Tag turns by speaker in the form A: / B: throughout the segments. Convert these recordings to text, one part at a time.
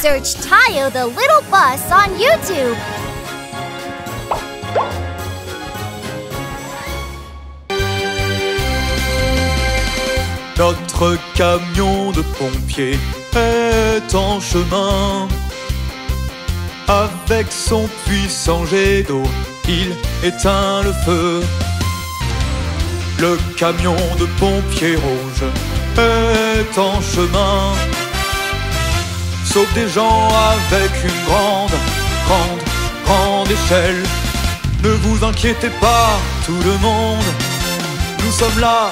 A: Search Tayo the Little Bus on YouTube.
B: Notre camion de pompiers est en chemin. Avec son puissant jet d'eau, il éteint le feu. Le camion de pompiers rouge est en chemin. Sauve des gens avec une grande, grande, grande échelle. Ne vous inquiétez pas, tout le monde, nous sommes là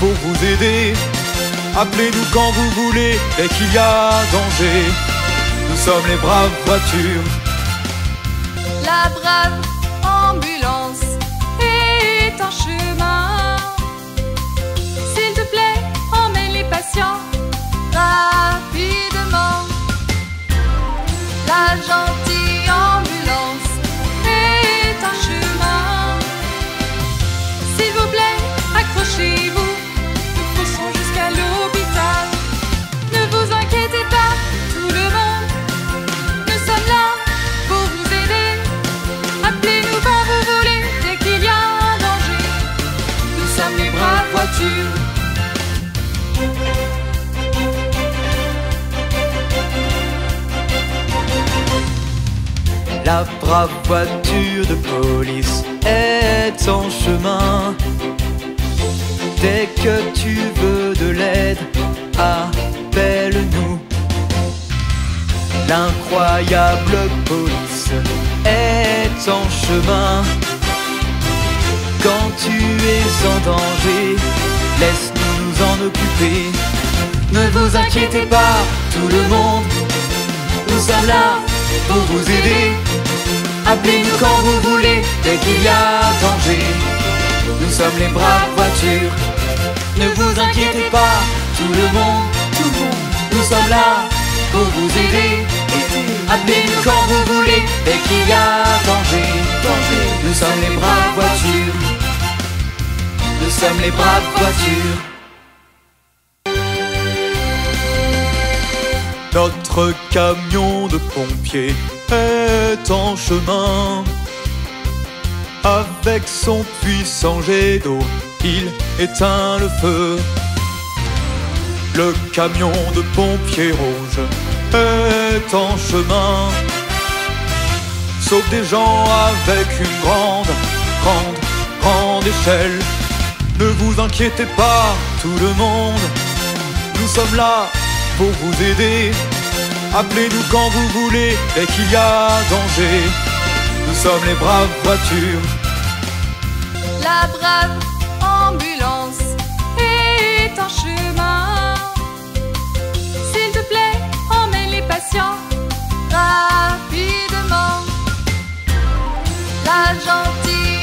B: pour vous aider. Appelez-nous quand vous voulez dès qu'il y a danger. Nous sommes les braves voitures.
C: La brave ambulance est en chemin. La
B: brave voiture de police est en chemin. Dès que tu veux de l'aide, appelle-nous. L'incroyable police est en chemin. Quand tu es en danger, laisse-nous nous en occuper. Ne vous inquiétez pas, tout le monde, nous sommes là pour vous aider. Appelez-nous quand vous voulez, dès qu'il y a danger. Nous sommes les braves voitures. Ne vous inquiétez pas, tout le monde, tout le monde. Nous sommes là pour vous aider. Appelez-nous quand vous voulez, dès qu'il y a danger. Nous sommes les braves voitures. Nous sommes les braves voitures. Notre camion de pompiers est en chemin. Avec son puissant jet d'eau, il éteint le feu. Le camion de pompiers rouge est en chemin. Sauve des gens avec une grande, grande, grande échelle. Ne vous inquiétez pas, tout le monde, nous sommes là pour vous aider. Appelez-nous quand vous voulez dès qu'il y a danger. Nous sommes les braves voitures.
C: La brave ambulance est en chemin. S'il te plaît, emmène les patients rapidement. La gentille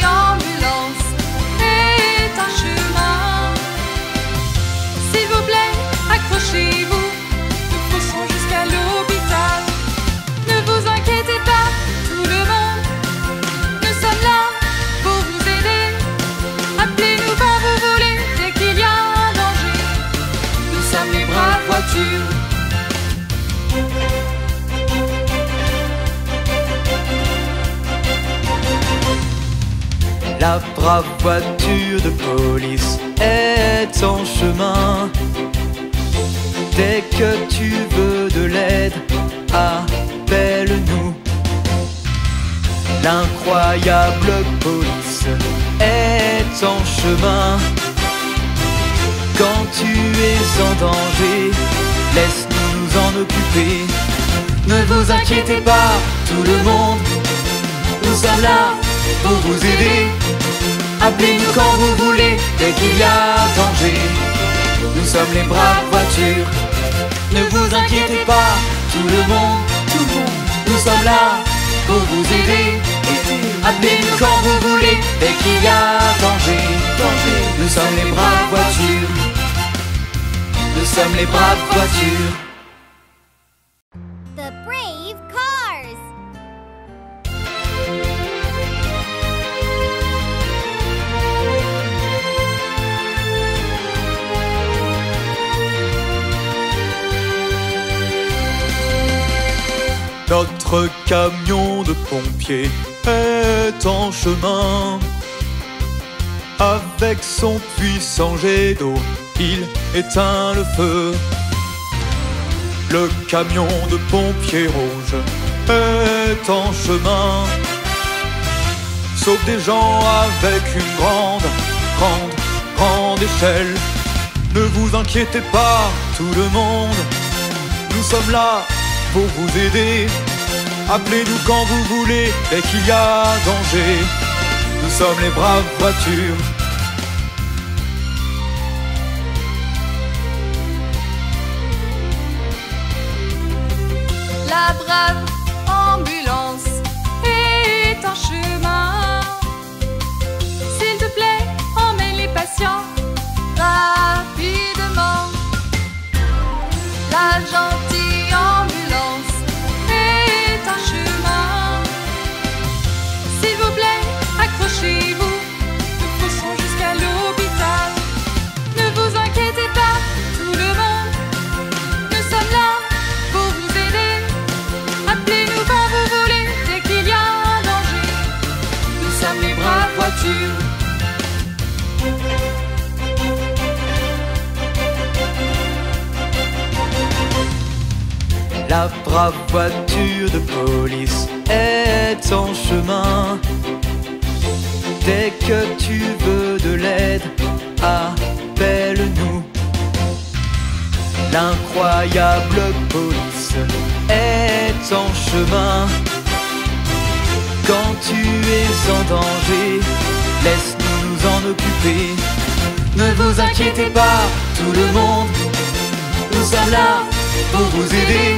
B: La brave voiture de police est en chemin. Dès que tu veux de l'aide, appelle-nous. L'incroyable police est en chemin. Quand tu es en danger, laisse-nous nous en occuper. Ne vous inquiétez pas, tout le monde, nous sommes là pour vous aider. Appelez-nous quand vous voulez, dès qu'il y a danger. Nous sommes les braves voitures. Ne vous inquiétez pas, tout le monde, tout le monde. Nous sommes là pour vous aider. Appelez-nous quand vous voulez, dès qu'il y a danger. danger. Nous sommes les braves voitures. Nous sommes les braves voitures.
A: The Brave Cars.
B: Notre camion de pompiers est en chemin. Avec son puissant jet d'eau, il éteint le feu. Le camion de pompiers rouge est en chemin. Sauve des gens avec une grande, grande, grande échelle. Ne vous inquiétez pas, tout le monde, nous sommes là pour vous aider. Appelez-nous quand vous voulez, dès qu'il y a danger. Nous sommes les braves voitures.
C: La brave La
B: brave voiture de police est en chemin. Dès que tu veux de l'aide, appelle-nous. L'incroyable police est en chemin. Quand tu es en danger, laisse-nous nous en occuper. Ne vous inquiétez pas, tout le monde, nous sommes là pour vous aider.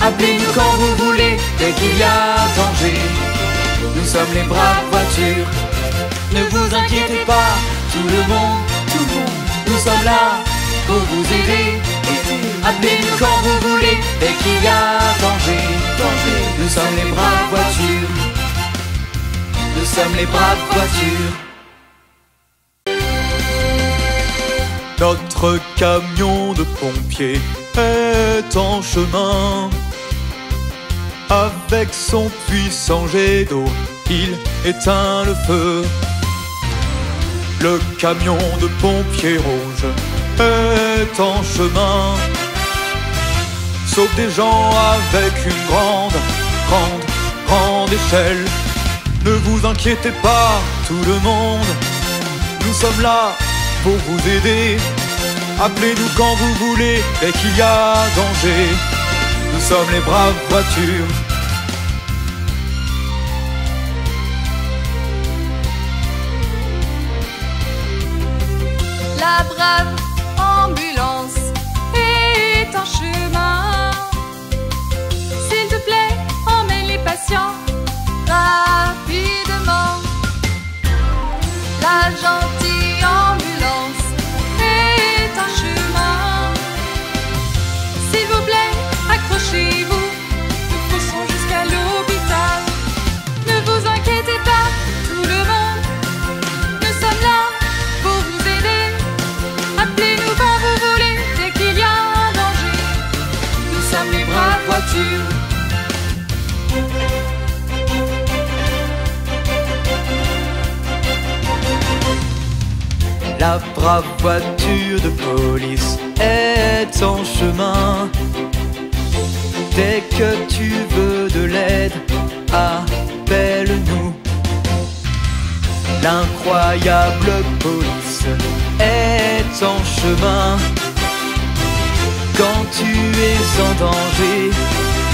B: Appelez-nous quand vous voulez, dès qu'il y a danger. Nous sommes les braves voitures. Ne vous inquiétez pas, tout le monde, tout le monde. Nous sommes là pour vous aider. Appelez-nous quand vous voulez, dès qu'il y a danger. danger. Nous sommes les braves voitures. Nous sommes les braves voitures. Notre camion de pompiers est en chemin. Avec son puissant jet d'eau, il éteint le feu. Le camion de pompiers rouge est en chemin. Sauve des gens avec une grande, grande, grande échelle. Ne vous inquiétez pas, tout le monde, nous sommes là pour vous aider. Appelez-nous quand vous voulez, dès qu'il y a danger. Nous sommes les braves voitures.
C: La brave
B: La brave voiture de police est en chemin. Dès que tu veux de l'aide, appelle-nous. L'incroyable police est en chemin. Quand tu es en danger,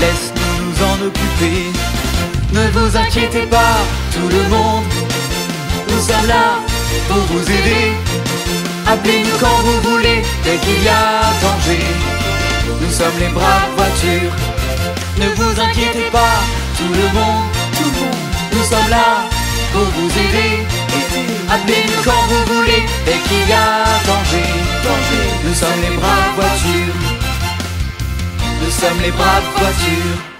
B: laisse-nous nous en occuper. Ne vous inquiétez pas, tout le monde, nous sommes là pour vous aider. Appelez-nous quand vous voulez, dès qu'il y a danger. Nous sommes les braves voitures. Ne vous inquiétez pas, tout le monde, tout le monde. Nous sommes là pour vous aider. Appelez-nous quand vous voulez, dès qu'il y a danger. danger. Nous sommes les braves voitures. Nous sommes les braves voitures.